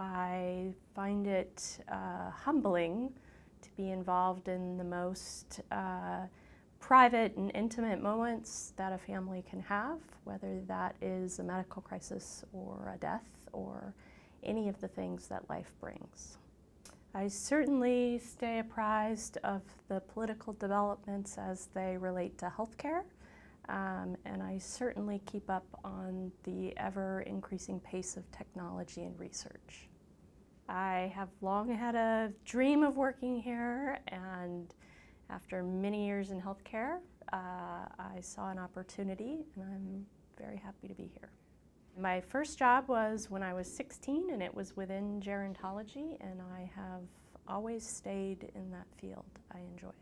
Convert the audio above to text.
I find it uh, humbling to be involved in the most uh, private and intimate moments that a family can have, whether that is a medical crisis or a death or any of the things that life brings. I certainly stay apprised of the political developments as they relate to healthcare, um, and I certainly keep up on the ever increasing pace of technology and research. I have long had a dream of working here, and after many years in healthcare, uh, I saw an opportunity, and I'm very happy to be here. My first job was when I was 16 and it was within gerontology and I have always stayed in that field. I enjoy it.